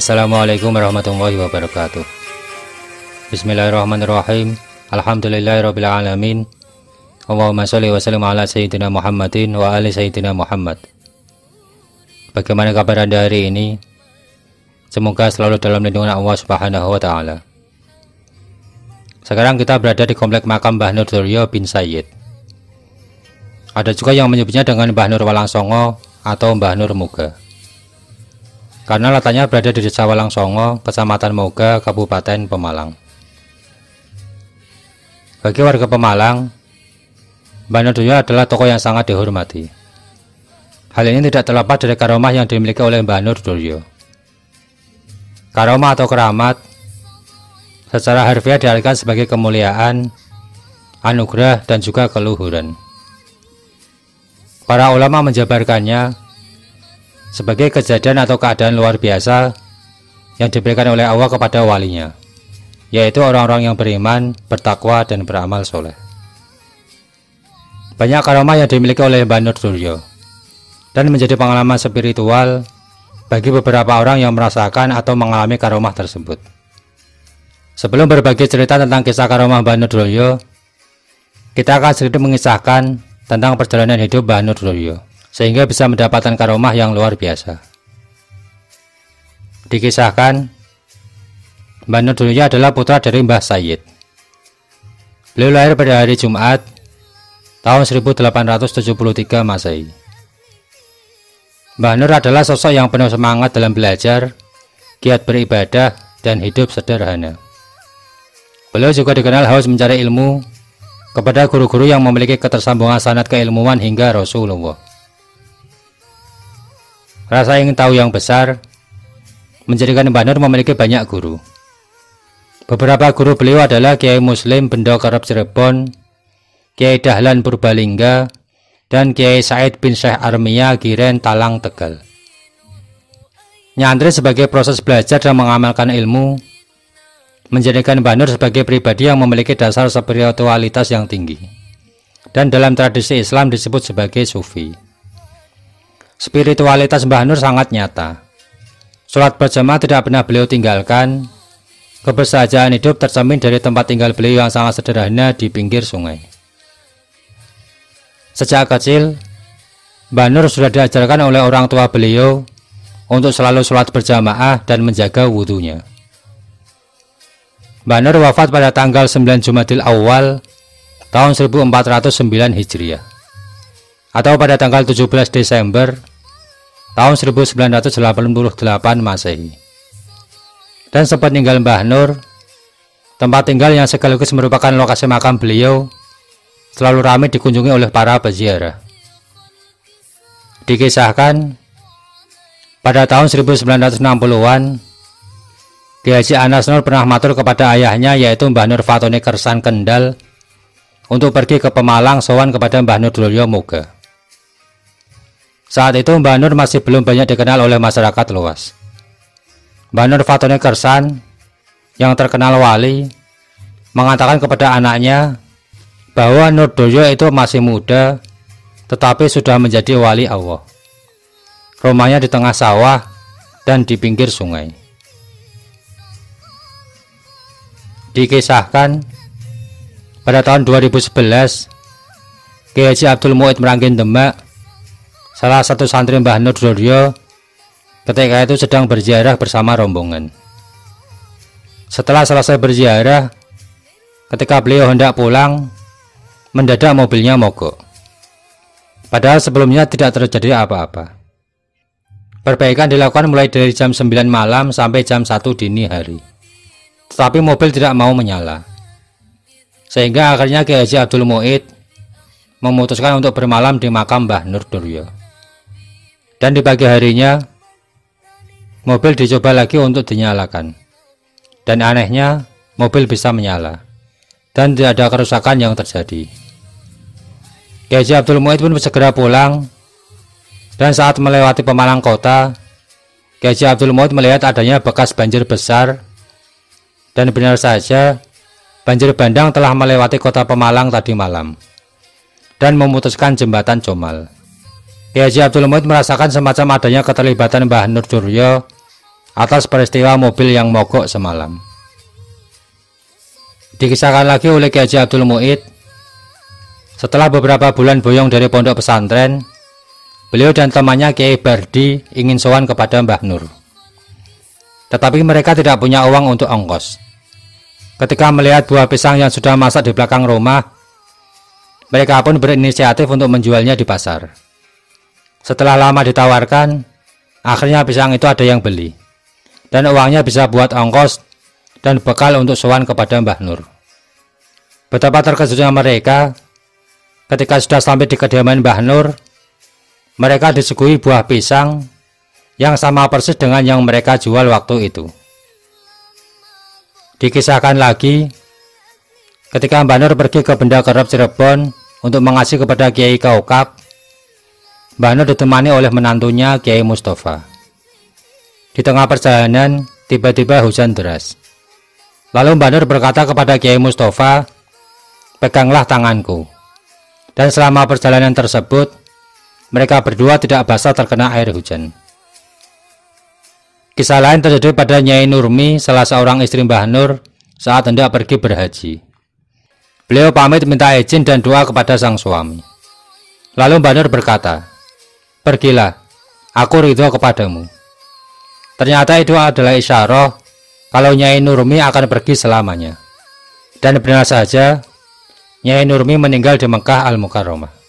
Assalamualaikum warahmatullahi wabarakatuh. Bismillahirrahmanirrahim. Alhamdulillahirrabbilalamin Allahumma sholli wa sallim ala sayyidina Muhammadin wa ali sayyidina Muhammad. Bagaimana kabar anda hari ini? Semoga selalu dalam lindungan Allah subhanahu wa ta'ala. Sekarang kita berada di komplek makam Mbah Nur Duryo bin Sayyid. Ada juga yang menyebutnya dengan Mbah Nur Walangsongo atau Mbah Nur Muga karena letaknya berada di Desa Walangsongo, Kecamatan Moga, Kabupaten Pemalang. Bagi warga Pemalang, Mbah Nadoyo adalah tokoh yang sangat dihormati. Hal ini tidak terlepas dari karomah yang dimiliki oleh Mbah Nur Duryo. Karomah atau keramat secara harfiah diartikan sebagai kemuliaan, anugerah, dan juga keluhuran. Para ulama menjabarkannya sebagai kejadian atau keadaan luar biasa yang diberikan oleh Allah kepada walinya, yaitu orang-orang yang beriman, bertakwa, dan beramal soleh. Banyak karomah yang dimiliki oleh Mbah Nur Suryo, dan menjadi pengalaman spiritual bagi beberapa orang yang merasakan atau mengalami karomah tersebut. Sebelum berbagi cerita tentang kisah karomah Mbah Nur Suryo, kita akan sedikit mengisahkan tentang perjalanan hidup Mbah Nur Suryo sehingga bisa mendapatkan karomah yang luar biasa. Dikisahkan, Mbah Nur adalah putra dari Mbah Sayyid. Beliau lahir pada hari Jumat tahun 1873 Masehi. Mbah Nur adalah sosok yang penuh semangat dalam belajar, giat beribadah, dan hidup sederhana. Beliau juga dikenal haus mencari ilmu kepada guru-guru yang memiliki ketersambungan sanat keilmuan hingga Rasulullah. Rasa ingin tahu yang besar menjadikan Mbah Nur memiliki banyak guru. Beberapa guru beliau adalah Kiai Muslim Bendo Kerap Cirebon, Kiai Dahlan Purbalingga, dan Kiai Said bin Syekh Armia Giren Talang Tegal. Nyantri sebagai proses belajar dan mengamalkan ilmu menjadikan Mbah Nur sebagai pribadi yang memiliki dasar spiritualitas yang tinggi dan dalam tradisi Islam disebut sebagai sufi. Spiritualitas Mbah Nur sangat nyata. Sholat berjamaah tidak pernah beliau tinggalkan. Kebersahajan hidup tercermin dari tempat tinggal beliau yang sangat sederhana di pinggir sungai. Sejak kecil, Mbah Nur sudah diajarkan oleh orang tua beliau untuk selalu sholat berjamaah dan menjaga wudhunya. Mbah Nur wafat pada tanggal 9 Jumadil Awal tahun 1409 Hijriah atau pada tanggal 17 Desember tahun 1988 Masehi. Dan sempat tinggal Mbah Nur, tempat tinggal yang sekaligus merupakan lokasi makam beliau, selalu ramai dikunjungi oleh para peziarah. Dikisahkan, pada tahun 1960-an, Ki Haji Anas Nur pernah matur kepada ayahnya yaitu Mbah Nur Fatoni Kersan Kendal untuk pergi ke Pemalang sowan kepada Mbah Nur Dulyo Moga. Saat itu Mbah Nur masih belum banyak dikenal oleh masyarakat luas. Mbah Nur Fatone Kersan yang terkenal wali mengatakan kepada anaknya bahwa Nur Doyo itu masih muda tetapi sudah menjadi wali Allah. Rumahnya di tengah sawah dan di pinggir sungai. Dikisahkan pada tahun 2011 Kiai Abdul Muid Merangkin Demak Salah satu santri Mbah Nur Doryo ketika itu sedang berziarah bersama rombongan. Setelah selesai berziarah, ketika beliau hendak pulang, mendadak mobilnya mogok. Padahal sebelumnya tidak terjadi apa-apa. Perbaikan dilakukan mulai dari jam 9 malam sampai jam 1 dini hari. Tetapi mobil tidak mau menyala. Sehingga akhirnya Kiai Haji Abdul Muid memutuskan untuk bermalam di makam Mbah Nur Duryo. Dan di pagi harinya, mobil dicoba lagi untuk dinyalakan. Dan anehnya, mobil bisa menyala. Dan tidak ada kerusakan yang terjadi. Kiai Abdul Muid pun segera pulang. Dan saat melewati Pemalang kota, Kiai Abdul Muid melihat adanya bekas banjir besar. Dan benar saja, banjir bandang telah melewati kota Pemalang tadi malam. Dan memutuskan jembatan Comal. Kiai Haji Abdul Muid merasakan semacam adanya keterlibatan Mbah Nur Duryo atas peristiwa mobil yang mogok semalam. Dikisahkan lagi oleh Kiai Abdul Muid, setelah beberapa bulan boyong dari pondok pesantren, beliau dan temannya Kiai Bardi ingin sowan kepada Mbah Nur. Tetapi mereka tidak punya uang untuk ongkos. Ketika melihat buah pisang yang sudah masak di belakang rumah, mereka pun berinisiatif untuk menjualnya di pasar. Setelah lama ditawarkan, akhirnya pisang itu ada yang beli. Dan uangnya bisa buat ongkos dan bekal untuk sowan kepada Mbah Nur. Betapa terkejutnya mereka ketika sudah sampai di kediaman Mbah Nur, mereka disuguhi buah pisang yang sama persis dengan yang mereka jual waktu itu. Dikisahkan lagi, ketika Mbah Nur pergi ke benda kerap Cirebon untuk mengasih kepada Kiai Kaukap, Mbah Nur ditemani oleh menantunya Kiai Mustafa. Di tengah perjalanan, tiba-tiba hujan deras. Lalu Mbah Nur berkata kepada Kiai Mustafa, peganglah tanganku. Dan selama perjalanan tersebut, mereka berdua tidak basah terkena air hujan. Kisah lain terjadi pada Nyai Nurmi, salah seorang istri Mbah Nur, saat hendak pergi berhaji. Beliau pamit minta izin dan doa kepada sang suami. Lalu Mbah Nur berkata, Pergilah, aku ridho kepadamu. Ternyata itu adalah isyarah kalau Nyai Nurmi akan pergi selamanya. Dan benar saja, Nyai Nurmi meninggal di Mekah Al-Mukarramah.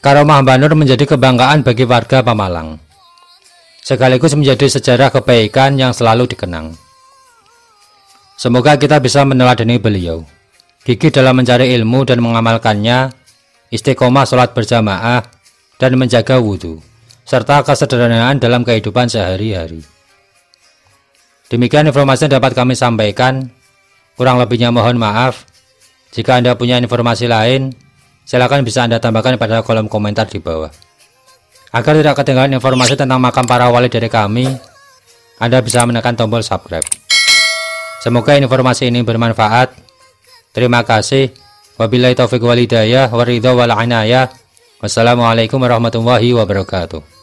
Karomah Mbah Nur menjadi kebanggaan bagi warga Pamalang. Sekaligus menjadi sejarah kebaikan yang selalu dikenang. Semoga kita bisa meneladani beliau. Gigih dalam mencari ilmu dan mengamalkannya, istiqomah sholat berjamaah, dan menjaga wudhu, serta kesederhanaan dalam kehidupan sehari-hari. Demikian informasi yang dapat kami sampaikan. Kurang lebihnya mohon maaf. Jika Anda punya informasi lain, silakan bisa Anda tambahkan pada kolom komentar di bawah. Agar tidak ketinggalan informasi tentang makam para wali dari kami, Anda bisa menekan tombol subscribe. Semoga informasi ini bermanfaat. Terima kasih. Wabillahi taufiq walidayah waridho wal Wassalamualaikum warahmatullahi wabarakatuh.